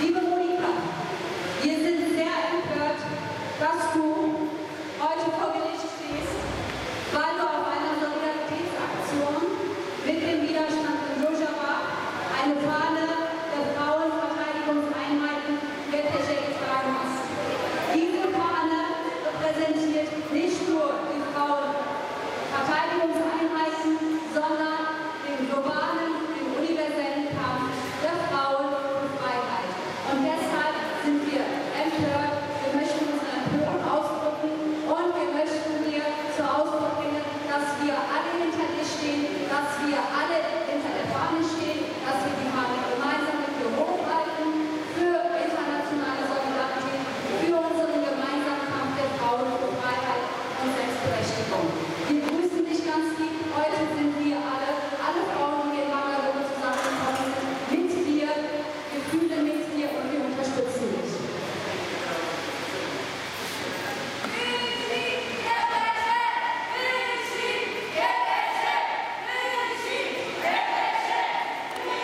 Even